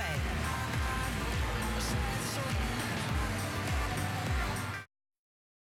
away.